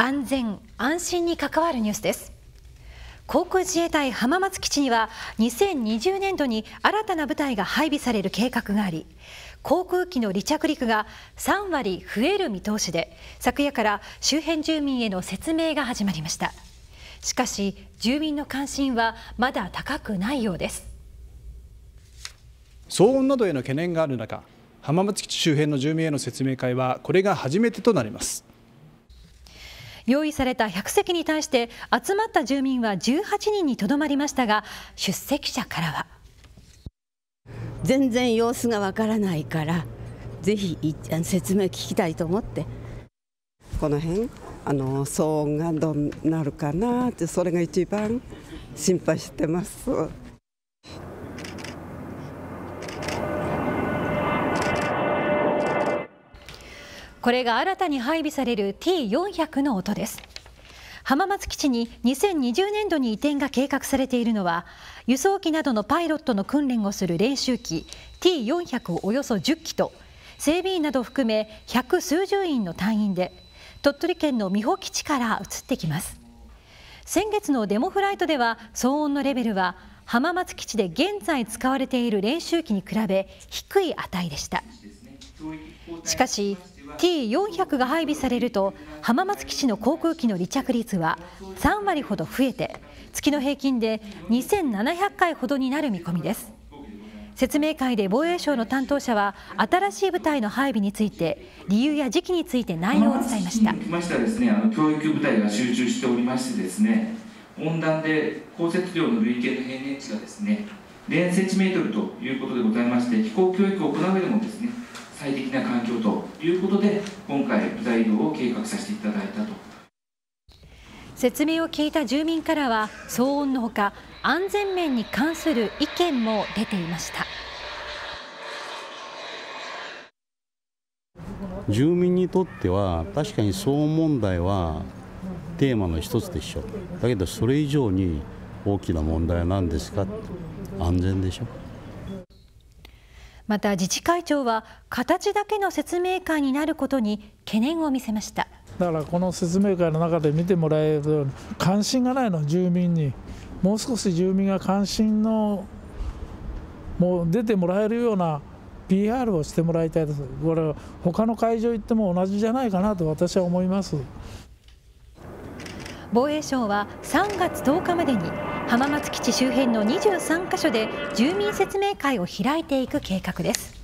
安全安心に関わるニュースです。航空自衛隊浜松基地には2020年度に新たな部隊が配備される計画があり航空機の離着陸が3割増える見通しで昨夜から周辺住民への説明が始まりました。しかし住民の関心はまだ高くないようです。騒音などへの懸念がある中浜松基地周辺の住民への説明会はこれが初めてとなります。用意された100席に対して集まった住民は18人にとどまりましたが出席者からは全然様子がわからないからぜひ説明聞きたいと思ってこの辺あの騒音がどうなるかなってそれが一番心配してます。これが新たに配備される T400 の音です。浜松基地に2020年度に移転が計画されているのは輸送機などのパイロットの訓練をする練習機 T400 およそ10機と整備員などを含め百数十員の隊員で鳥取県の美保基地から移ってきます。先月のデモフライトでは騒音のレベルは浜松基地で現在使われている練習機に比べ低い値でした。しかし T400 が配備されると浜松基地の航空機の離着率は3割ほど増えて月の平均で2700回ほどになる見込みです。説明会で防衛省の担当者は新しい部隊の配備について理由や時期について内容を伝えました。ましてはですねあの教育部隊が集中しておりましてですね温暖で降雪量の累計の平年値がですね0センチメートルということでございまして飛行教育を行う上でもですね最適な環境ということで今回部隊移動を計画させていただいたと。説明を聞いた住民からは騒音のほか安全面に関する意見も出ていました。住民にとっては確かに騒音問題はテーマの一つでしょだけどそれ以上に大きな問題は何ですか安全でしょまた自治会長は形だけの説明会になることに懸念を見せました。だからこの説明会の中で見てもらえる関心がないの住民にもう少し住民が関心のもう出てもらえるような PR をしてもらいたいですこれ他の会場行っても同じじゃないかなと私は思います。防衛省は3月10日までに浜松基地周辺の23カ所で住民説明会を開いていく計画です。